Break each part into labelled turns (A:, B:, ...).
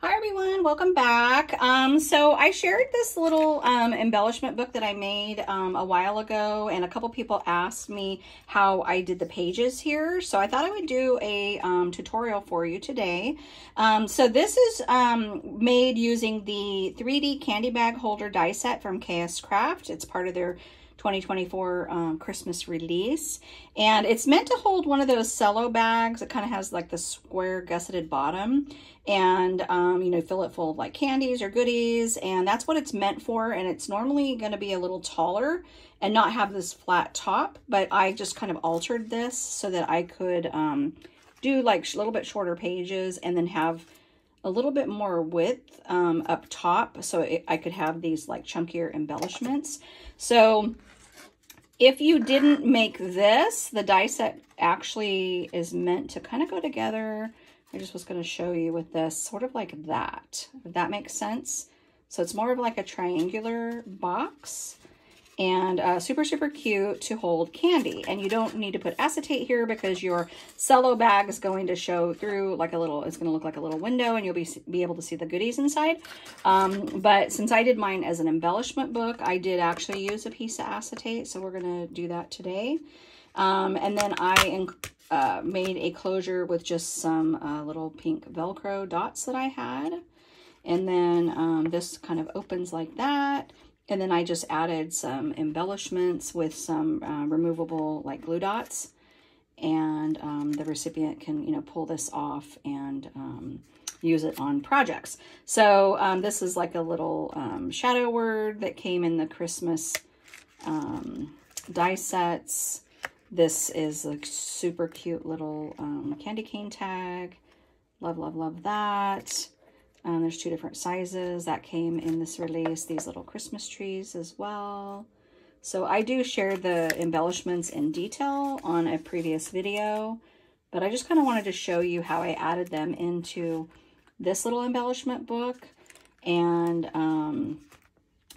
A: Hi everyone, welcome back. Um, so I shared this little um, embellishment book that I made um, a while ago and a couple people asked me how I did the pages here. So I thought I would do a um, tutorial for you today. Um, so this is um, made using the 3D candy bag holder die set from KS Craft. It's part of their 2024 um, Christmas release. And it's meant to hold one of those cello bags. It kind of has like the square gusseted bottom and, um, you know, fill it full of like candies or goodies. And that's what it's meant for. And it's normally going to be a little taller and not have this flat top. But I just kind of altered this so that I could um, do like a little bit shorter pages and then have a little bit more width um, up top so it, I could have these like chunkier embellishments. So if you didn't make this, the die set actually is meant to kind of go together. I just was going to show you with this, sort of like that, if that makes sense. So it's more of like a triangular box and uh, super, super cute to hold candy. And you don't need to put acetate here because your cello bag is going to show through like a little, it's going to look like a little window and you'll be, be able to see the goodies inside. Um, but since I did mine as an embellishment book, I did actually use a piece of acetate. So we're going to do that today. Um, and then I uh, made a closure with just some uh, little pink Velcro dots that I had. And then um, this kind of opens like that. And then I just added some embellishments with some uh, removable like glue dots. And um, the recipient can, you know, pull this off and um, use it on projects. So um, this is like a little um, shadow word that came in the Christmas um, die sets. This is a super cute little um, candy cane tag. Love, love, love that. Um, there's two different sizes that came in this release. These little Christmas trees as well. So I do share the embellishments in detail on a previous video, but I just kind of wanted to show you how I added them into this little embellishment book and um,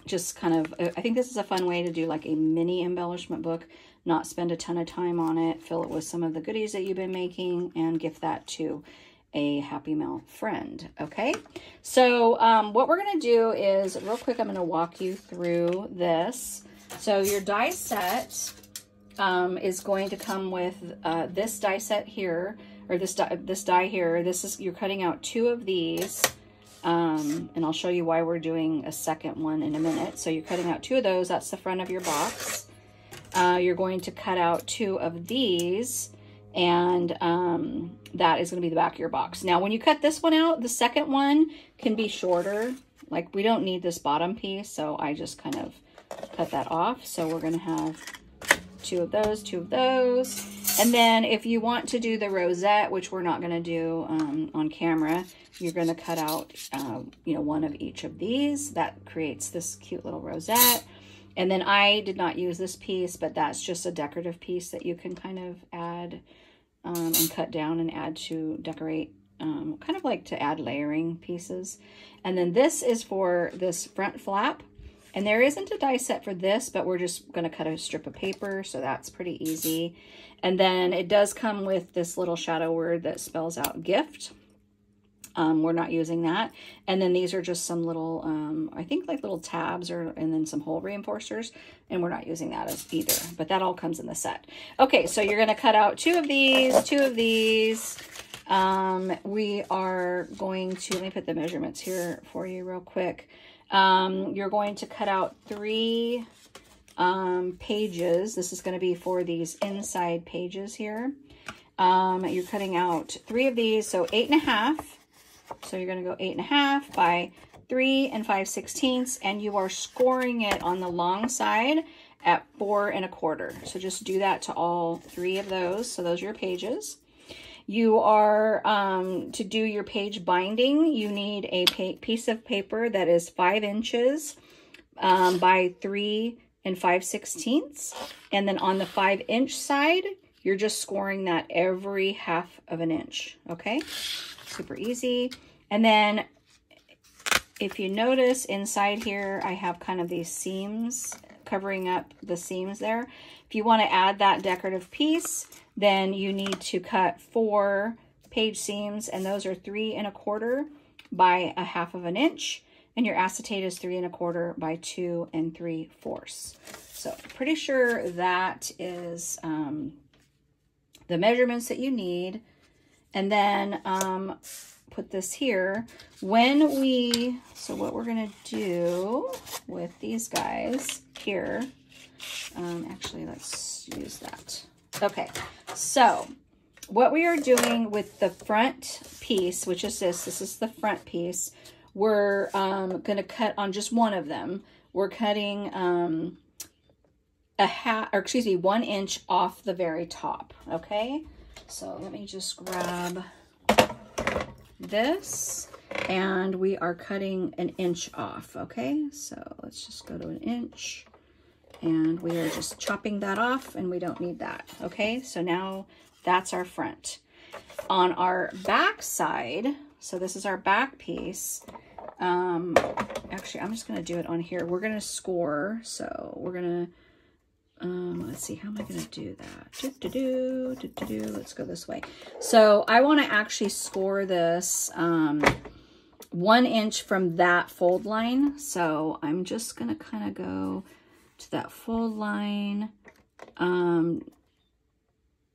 A: just kind of, I think this is a fun way to do like a mini embellishment book, not spend a ton of time on it, fill it with some of the goodies that you've been making and gift that to a Happy Mail friend, okay? So um, what we're to do is, real quick, I'm to walk you through this. So your die set um, is going to come with uh, this die set here, or this die, this die here. This is, you're cutting out two of these, um, and I'll show you why we're doing a second one in a minute. So you're cutting out two of those. That's the front of your box. Uh, you're going to cut out two of these, and um, that is going to be the back of your box. Now, when you cut this one out, the second one can be shorter. Like, we don't need this bottom piece, so I just kind of cut that off. So we're going to have two of those, two of those. And then if you want to do the rosette, which we're not going to do um, on camera, you're going to cut out, uh, you know, one of each of these. That creates this cute little rosette. And then I did not use this piece, but that's just a decorative piece that you can kind of add um, and cut down and add to decorate, um, kind of like to add layering pieces. And then this is for this front flap. And there isn't a die set for this, but we're just going to cut a strip of paper, so that's pretty easy. And then it does come with this little shadow word that spells out gift. Um, we're not using that. And then these are just some little, um, I think like little tabs or and then some hole reinforcers. And we're not using that as either. But that all comes in the set. Okay, so you're going to cut out two of these, two of these. Um, we are going to, let me put the measurements here for you real quick. Um, you're going to cut out three um, pages. This is going to be for these inside pages here. Um, you're cutting out three of these, so eight and a half so you're going to go eight and a half by three and five sixteenths, and you are scoring it on the long side at four and a quarter. So just do that to all three of those. So those are your pages. You are, um, to do your page binding, you need a piece of paper that is five inches um, by three and five sixteenths. And then on the five inch side, you're just scoring that every half of an inch, okay? super easy. And then if you notice inside here, I have kind of these seams covering up the seams there. If you want to add that decorative piece, then you need to cut four page seams, and those are three and a quarter by a half of an inch. And your acetate is three and a quarter by two and three fourths. So pretty sure that is um, the measurements that you need. And then um, put this here. When we, so what we're gonna do with these guys here, um, actually let's use that. Okay, so what we are doing with the front piece, which is this, this is the front piece, we're um, to cut on just one of them. We're cutting um, a half, or excuse me, one inch off the very top, okay? So let me just grab this and we are cutting an inch off, okay? So let's just go to an inch and we are just chopping that off and we don't need that, okay? So now that's our front. On our back side, so this is our back piece, um, actually, I'm just to do it on here. We're to score. So we're to, um, let's see, how am I going to do that? Do, do, do, do, do, do. Let's go this way. So I want to actually score this um, one inch from that fold line. So I'm just going to kind of go to that fold line. Um,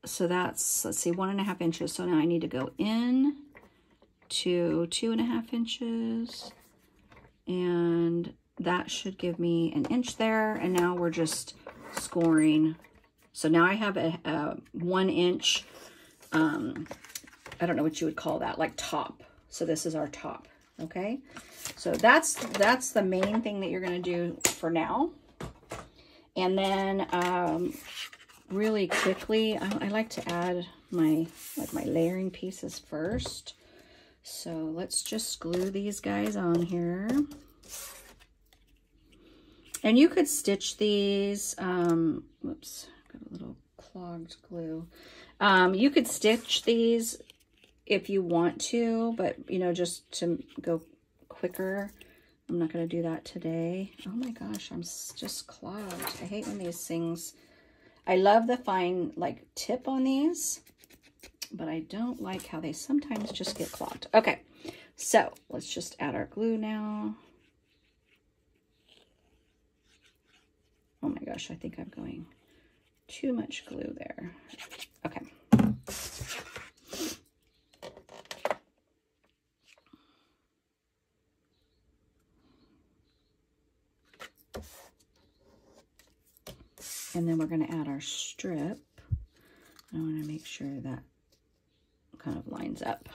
A: so that's, let's see, one and a half inches. So now I need to go in to two and a half inches and that should give me an inch there and now we're just scoring. So now I have a, a one inch um I don't know what you would call that like top. So this is our top okay? So that's that's the main thing that you're to do for now. And then um really quickly I, I like to add my like my layering pieces first. So let's just glue these guys on here. And you could stitch these, um, whoops, got a little clogged glue. Um, you could stitch these if you want to, but, you know, just to go quicker. I'm not going to do that today. Oh my gosh, I'm just clogged. I hate when these things, I love the fine, like, tip on these but I don't like how they sometimes just get clogged. Okay, so let's just add our glue now. Gosh, I think I'm going too much glue there. Okay. And then we're going to add our strip. I want to make sure that kind of lines up.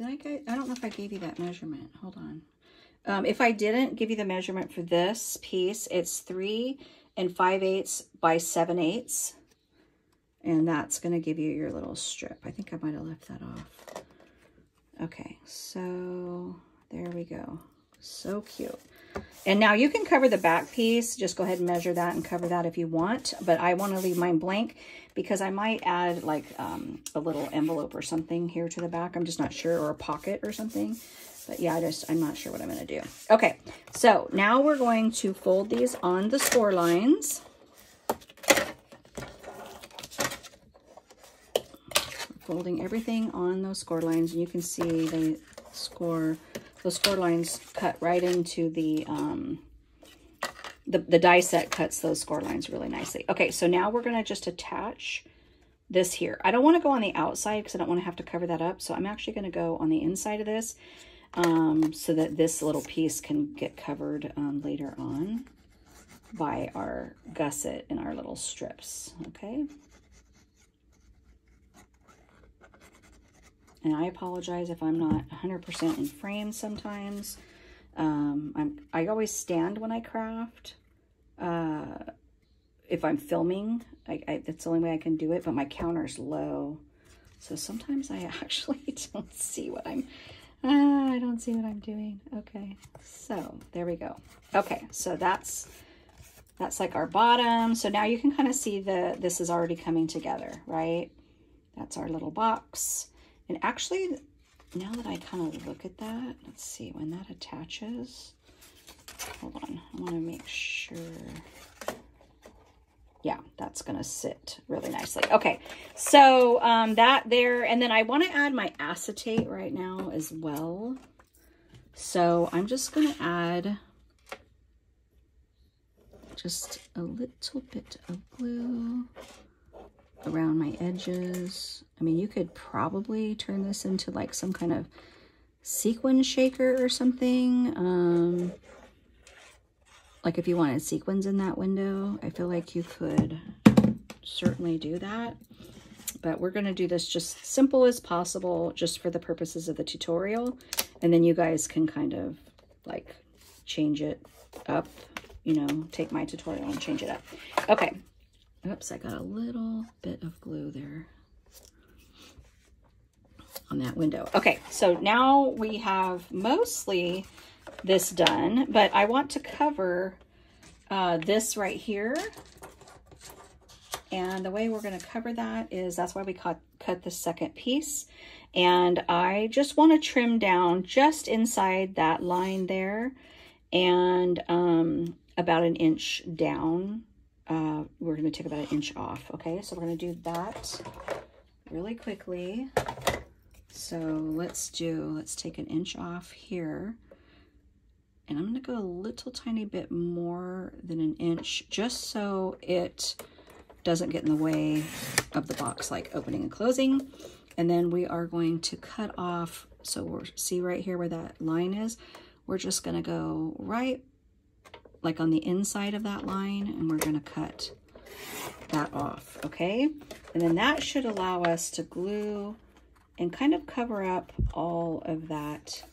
A: Did I get, I don't know if I gave you that measurement. Hold on. Um, if I didn't give you the measurement for this piece, it's three and five eighths by seven eighths. And that's going to give you your little strip. I think I might have left that off. Okay, so there we go. So cute. And now you can cover the back piece. Just go ahead and measure that and cover that if you want. But I want to leave mine blank because I might add like um, a little envelope or something here to the back. I'm just not sure. Or a pocket or something. But yeah, I just, I'm not sure what I'm going to do. Okay, so now we're going to fold these on the score lines. folding everything on those score lines. And you can see they score, those score lines cut right into the, um, the, the die set cuts those score lines really nicely. Okay, so now we're going to just attach this here. I don't want to go on the outside because I don't want to have to cover that up. So I'm actually going to go on the inside of this um, so that this little piece can get covered um, later on by our gusset and our little strips, okay? And I apologize if I'm not 100% in frame sometimes. Um, I'm, I always stand when I craft. Uh, if I'm filming, I, I, that's the only way I can do it, but my counter's low. So sometimes I actually don't see what I'm, uh, I don't see what I'm doing. Okay, so there we go. Okay, so that's, that's like our bottom. So now you can kind of see the, this is already coming together, right? That's our little box. And actually, now that I kind of look at that, let's see, when that attaches, hold on, I want to make sure. Yeah, that's going to sit really nicely. Okay, so um, that there, and then I want to add my acetate right now as well. So I'm just going to add just a little bit of glue around my edges. I mean, you could probably turn this into like some kind of sequin shaker or something. Um, like if you wanted sequins in that window, I feel like you could certainly do that. But we're going to do this just simple as possible, just for the purposes of the tutorial. And then you guys can kind of like change it up, you know, take my tutorial and change it up. Okay. Oops, I got a little bit of glue there on that window. Okay, so now we have mostly this done, but I want to cover uh, this right here. And the way we're going to cover that is that's why we cut, cut the second piece. And I just want to trim down just inside that line there and um, about an inch down. Uh, we're going to take about an inch off. Okay, so we're going to do that really quickly. So let's do, let's take an inch off here. And I'm gonna go a little tiny bit more than an inch just so it doesn't get in the way of the box like opening and closing. And then we are going to cut off, so we'll see right here where that line is. We're just gonna go right like on the inside of that line and we're gonna cut that off, okay? And then that should allow us to glue and kind of cover up all of that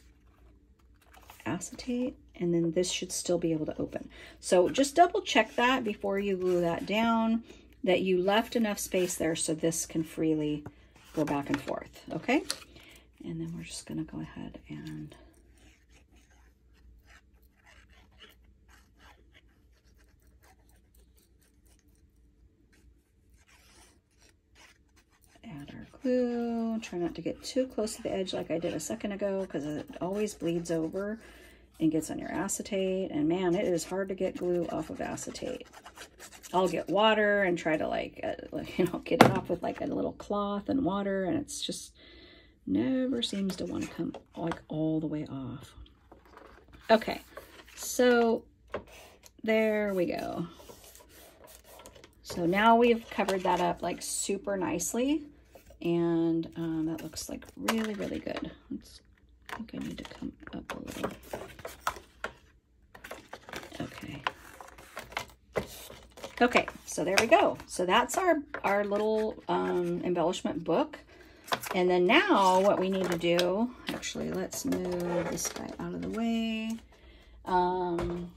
A: acetate and then this should still be able to open. So just double check that before you glue that down, that you left enough space there so this can freely go back and forth, okay? And then we're just gonna go ahead and add our glue. Try not to get too close to the edge like I did a second ago because it always bleeds over and gets on your acetate. And man, it is hard to get glue off of acetate. I'll get water and try to like, uh, you know, get it off with like a little cloth and water. And it's just never seems to want to come like all the way off. Okay, so there we go. So now we've covered that up like super nicely. And um, that looks like really, really good. Let's, I think I need to come up a little. Okay. Okay, so there we go. So that's our, our little um, embellishment book. And then now what we need to do, actually, let's move this guy out of the way. Um,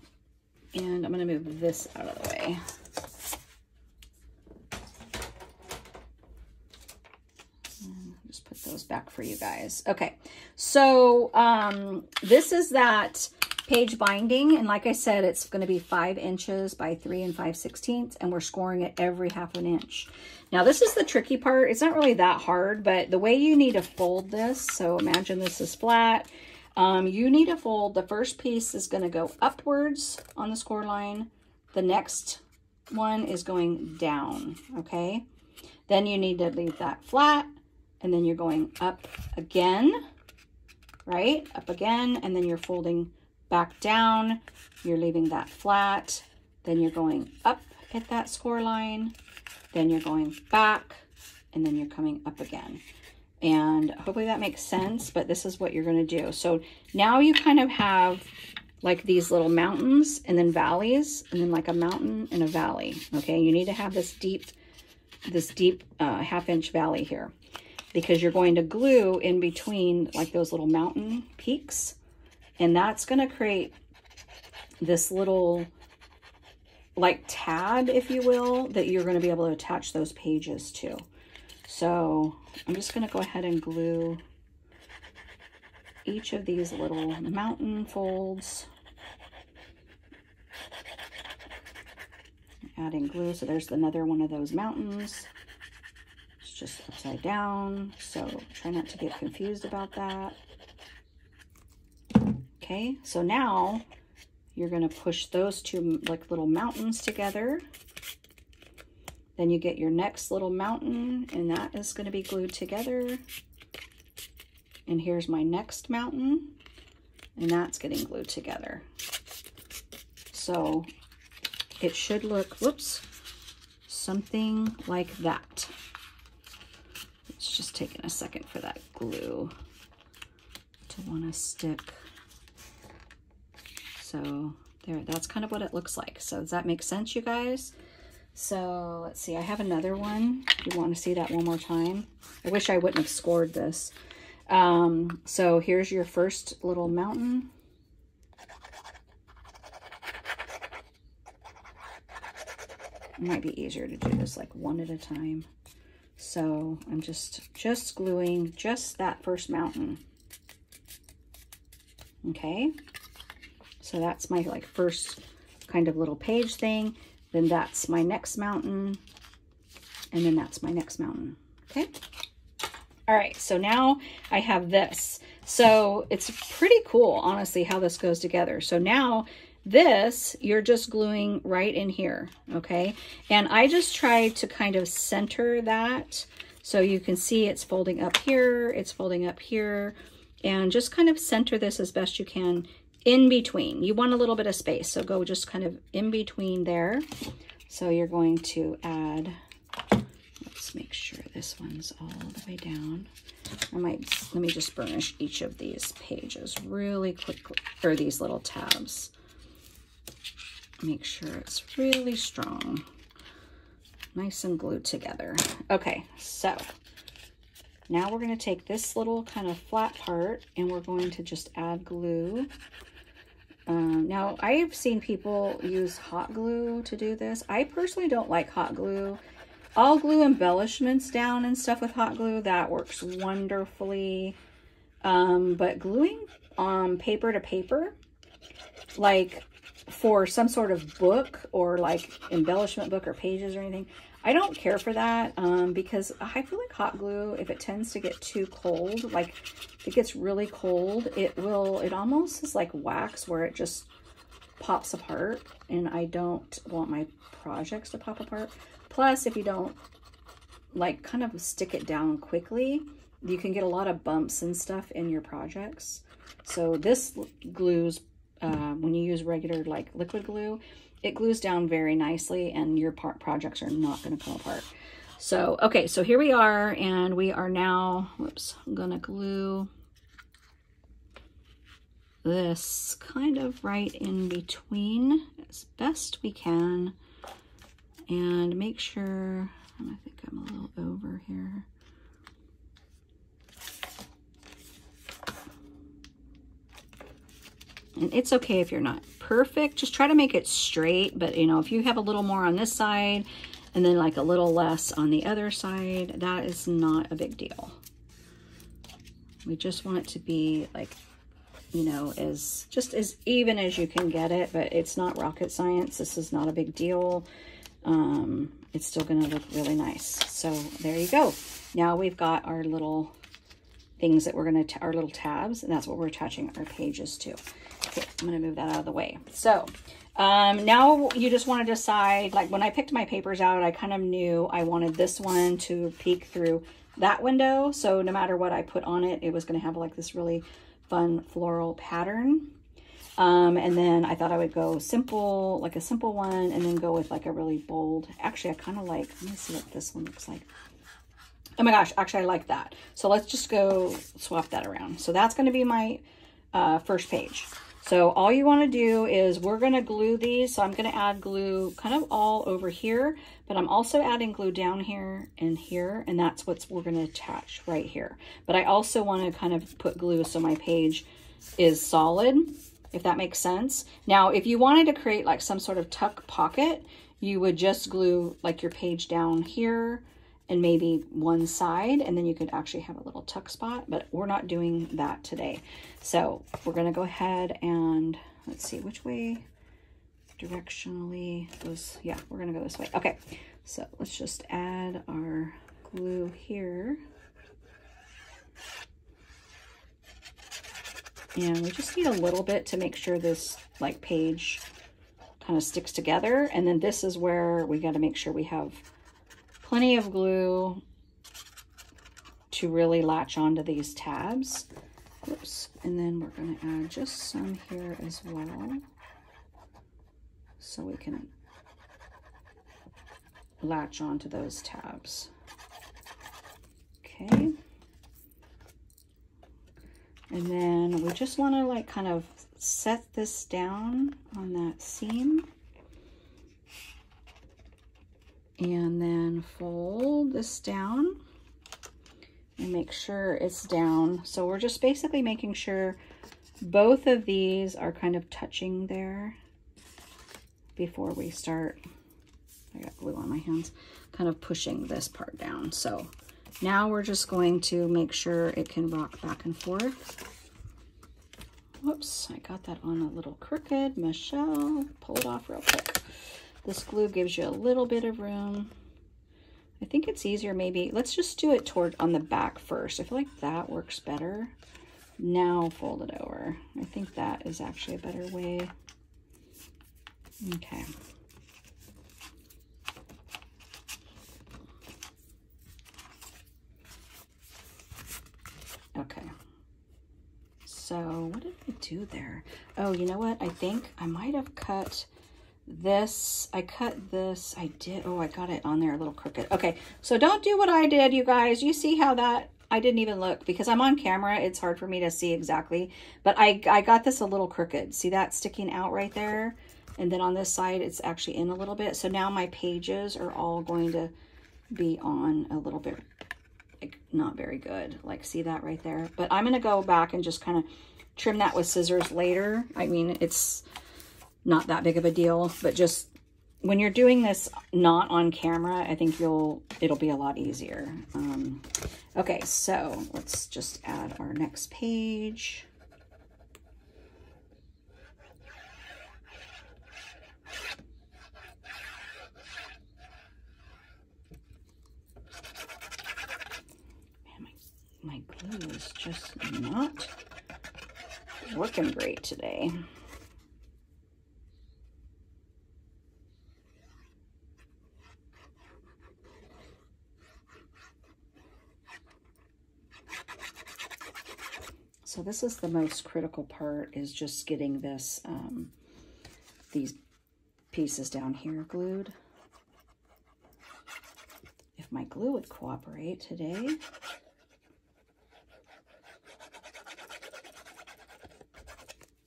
A: and I'm going to move this out of the way. Just put those back for you guys. Okay, so um, this is that page binding. And like I said, it's going to be five inches by three and five sixteenths, and we're scoring it every half an inch. Now, this is the tricky part. It's not really that hard, but the way you need to fold this, so imagine this is flat. Um, you need to fold, the first piece is going to go upwards on the score line. The next one is going down, okay? Then you need to leave that flat, and then you're going up again, right? Up again, and then you're folding back down. You're leaving that flat. Then you're going up at that score line, then you're going back, and then you're coming up again. And hopefully that makes sense, but this is what you're gonna do. So now you kind of have like these little mountains and then valleys, and then like a mountain and a valley, okay? You need to have this deep, this deep uh, half inch valley here because you're going to glue in between like those little mountain peaks. And that's gonna create this little like tab, if you will, that you're going to be able to attach those pages to. So I'm just going to go ahead and glue each of these little mountain folds. Adding glue, so there's another one of those mountains. Just upside down, so try not to get confused about that. Okay, so now you're to push those two like little mountains together. Then you get your next little mountain and that is to be glued together. And here's my next mountain and that's getting glued together. So it should look, whoops, something like that. It's just taking a second for that glue to want to stick. So there, that's kind of what it looks like. So does that make sense, you guys? So let's see, I have another one. You want to see that one more time? I wish I wouldn't have scored this. Um, so here's your first little mountain. It might be easier to do this like one at a time. So I'm just, just gluing just that first mountain. Okay. So that's my like first kind of little page thing. Then that's my next mountain. And then that's my next mountain. Okay. All right. So now I have this. So it's pretty cool, honestly, how this goes together. So now this, you're just gluing right in here, okay? And I just try to kind of center that so you can see it's folding up here, it's folding up here, and just kind of center this as best you can in between. You want a little bit of space, so go just kind of in between there. So you're going to add, let's make sure this one's all the way down. I might, let me just burnish each of these pages really quickly, or these little tabs make sure it's really strong. Nice and glued together. Okay, so now we're going to take this little kind of flat part and we're going to just add glue. Um, now, I've seen people use hot glue to do this. I personally don't like hot glue. I'll glue embellishments down and stuff with hot glue. That works wonderfully. Um, but gluing um, paper to paper, like for some sort of book or like embellishment book or pages or anything, I don't care for that um, because I feel like hot glue, if it tends to get too cold, like it gets really cold, it will, it almost is like wax where it just pops apart and I don't want my projects to pop apart. Plus, if you don't like kind of stick it down quickly, you can get a lot of bumps and stuff in your projects. So this glues uh, when you use regular like liquid glue, it glues down very nicely and your part projects are not going to come apart. So, okay, so here we are and we are now, whoops, I'm going to glue this kind of right in between as best we can and make sure, I think I'm a little over here. And it's okay if you're not perfect. Just try to make it straight. But, you know, if you have a little more on this side and then like a little less on the other side, that is not a big deal. We just want it to be like, you know, as just as even as you can get it, but it's not rocket science. This is not a big deal. Um, it's still going to look really nice. So there you go. Now we've got our little things that we're going to, our little tabs, and that's what we're attaching our pages to. Okay, I'm going to move that out of the way. So um, now you just want to decide, like when I picked my papers out, I kind of knew I wanted this one to peek through that window. So no matter what I put on it, it was going to have like this really fun floral pattern. Um, and then I thought I would go simple, like a simple one, and then go with like a really bold. Actually, I kind of like, let me see what this one looks like. Oh my gosh, actually I like that. So let's just go swap that around. So that's going to be my uh, first page. So all you want to do is we're going to glue these. So I'm going to add glue kind of all over here, but I'm also adding glue down here and here, and that's what we're going to attach right here. But I also want to kind of put glue so my page is solid, if that makes sense. Now, if you wanted to create like some sort of tuck pocket, you would just glue like your page down here and maybe one side, and then you could actually have a little tuck spot, but we're not doing that today. So we're gonna go ahead and let's see which way directionally goes. Yeah, we're gonna go this way. Okay, so let's just add our glue here. And we just need a little bit to make sure this like page kind of sticks together. And then this is where we got to make sure we have plenty of glue to really latch onto these tabs. Oops. And then we're going to add just some here as well. So we can latch onto those tabs. Okay. And then we just want to like kind of set this down on that seam. And then fold this down and make sure it's down. So we're just basically making sure both of these are kind of touching there before we start. I got glue on my hands, kind of pushing this part down. So now we're just going to make sure it can rock back and forth. Whoops, I got that on a little crooked. Michelle, pull it off real quick. This glue gives you a little bit of room. I think it's easier maybe, let's just do it toward on the back first. I feel like that works better. Now fold it over. I think that is actually a better way. Okay. Okay. So what did I do there? Oh, you know what? I think I might have cut this. I cut this. I did. Oh, I got it on there a little crooked. Okay, so don't do what I did, you guys. You see how that, I didn't even look because I'm on camera. It's hard for me to see exactly. But I, I got this a little crooked. See that sticking out right there? And then on this side, it's actually in a little bit. So now my pages are all going to be on a little bit like not very good. Like see that right there? But I'm to go back and just kind of trim that with scissors later. I mean, it's not that big of a deal, but just when you're doing this not on camera, I think you'll, it'll be a lot easier. Um, okay, so let's just add our next page. my glue is just not working great today. So this is the most critical part is just getting this, um, these pieces down here glued. If my glue would cooperate today,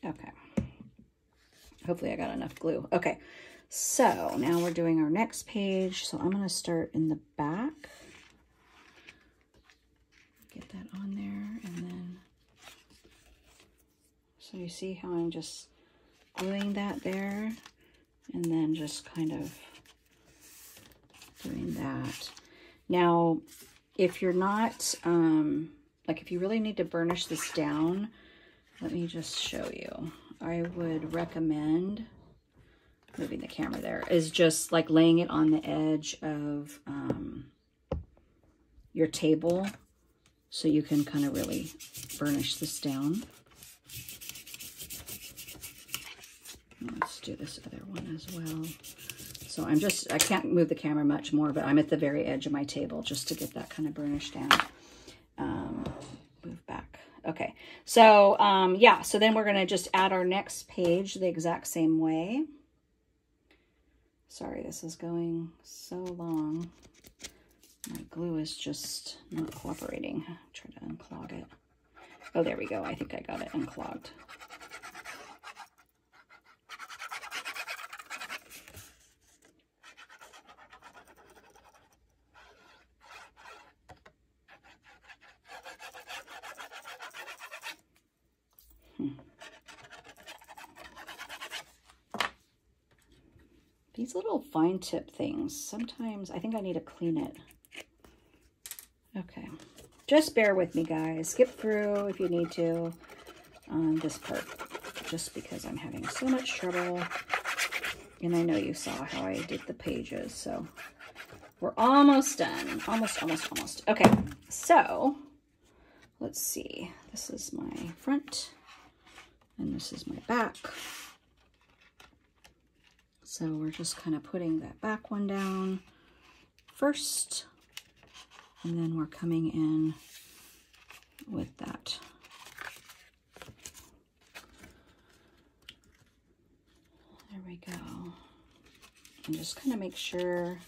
A: Okay. Hopefully I got enough glue. Okay, so now we're doing our next page. So I'm going to start in the back. Get that on there and then, so you see how I'm just gluing that there and then just kind of doing that. Now, if you're not, um, like if you really need to burnish this down, let me just show you. I would recommend moving the camera there is just like laying it on the edge of um, your table so you can kind of really burnish this down. Let's do this other one as well. So I'm just, I can't move the camera much more, but I'm at the very edge of my table just to get that kind of burnished down. Um, move back. Okay, so um, yeah, so then we're going to just add our next page the exact same way. Sorry, this is going so long. My glue is just not cooperating. Try to unclog it. Oh, there we go. I think I got it unclogged. These little fine tip things, sometimes I think I need to clean it. Okay, just bear with me guys. Skip through if you need to on this part, just because I'm having so much trouble. And I know you saw how I did the pages, so we're almost done. Almost, almost, almost. Okay, so let's see. This is my front And this is my back. So we're just kind of putting that back one down first. And then we're coming in with that. There we go. And just kind of make sure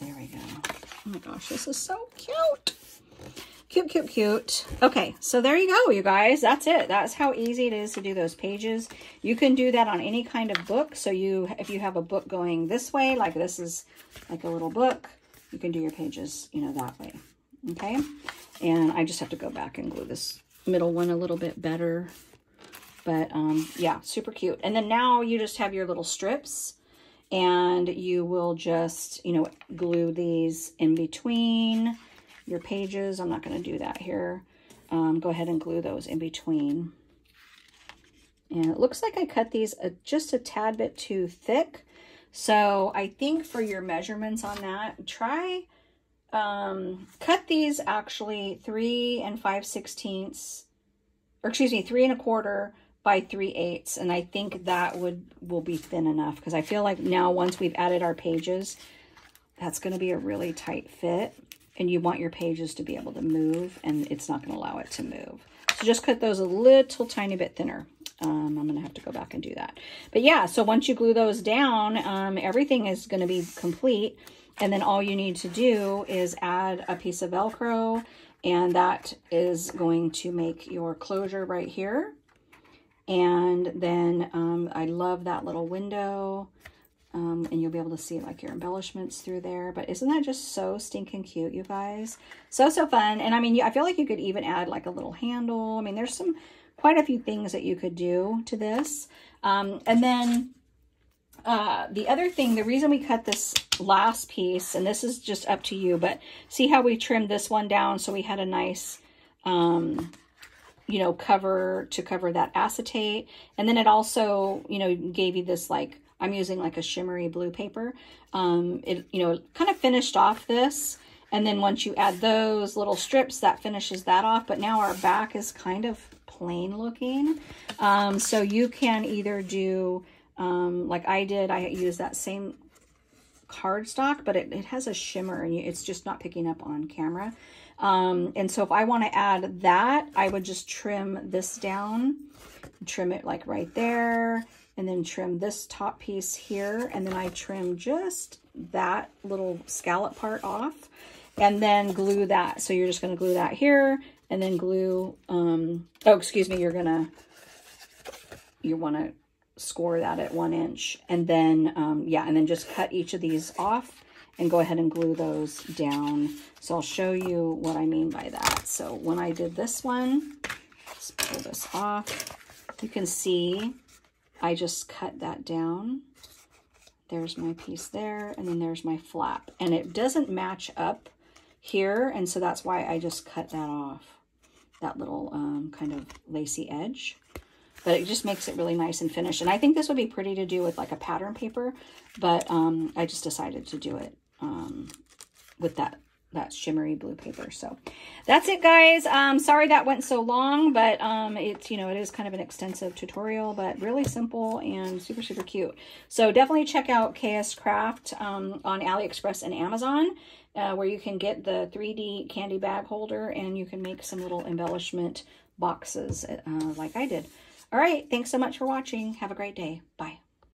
A: There we go. Oh my gosh, this is so cute. Cute, cute, cute. Okay, so there you go, you guys. That's it. That's how easy it is to do those pages. You can do that on any kind of book. So you, if you have a book going this way, like this is like a little book, you can do your pages, you know, that way. Okay, and I just have to go back and glue this middle one a little bit better. But um, yeah, super cute. And then now you just have your little strips and you will just, you know, glue these in between your pages. I'm not going to do that here. Um, go ahead and glue those in between. And it looks like I cut these a, just a tad bit too thick. So I think for your measurements on that, try, um, cut these actually three and five sixteenths, or excuse me, three and a quarter by 3 eighths. And I think that would will be thin enough because I feel like now once we've added our pages, that's going to be a really tight fit. And you want your pages to be able to move and it's not going to allow it to move. So just cut those a little tiny bit thinner. Um, I'm going to have to go back and do that. But yeah, so once you glue those down, um, everything is going to be complete. And then all you need to do is add a piece of Velcro and that is going to make your closure right here. And then um, I love that little window. Um, and you'll be able to see like your embellishments through there. But isn't that just so stinking cute, you guys? So, so fun. And I mean, I feel like you could even add like a little handle. I mean, there's some quite a few things that you could do to this. Um, and then uh, the other thing, the reason we cut this last piece, and this is just up to you, but see how we trimmed this one down so we had a nice um, you know, cover to cover that acetate. And then it also, you know, gave you this like, I'm using like a shimmery blue paper. Um, it, you know, kind of finished off this. And then once you add those little strips, that finishes that off. But now our back is kind of plain looking. Um, so you can either do, um, like I did, I use that same cardstock, but it, it has a shimmer and it's just not picking up on camera. Um, and so if I want to add that, I would just trim this down, trim it like right there, and then trim this top piece here. And then I trim just that little scallop part off and then glue that. So you're just going to glue that here and then glue, um, oh, excuse me, you're going to, you want to score that at one inch and then, um, yeah, and then just cut each of these off and go ahead and glue those down. So I'll show you what I mean by that. So when I did this one, let's pull this off. You can see I just cut that down. There's my piece there, and then there's my flap. And it doesn't match up here, and so that's why I just cut that off, that little um, kind of lacy edge but it just makes it really nice and finished. And I think this would be pretty to do with like a pattern paper, but um, I just decided to do it um, with that that shimmery blue paper. So that's it, guys. Um, sorry that went so long, but um, it's, you know, it is kind of an extensive tutorial, but really simple and super, super cute. So definitely check out KS Craft um, on AliExpress and Amazon, uh, where you can get the 3D candy bag holder and you can make some little embellishment boxes uh, like I did. All right. Thanks so much for watching. Have a great day. Bye.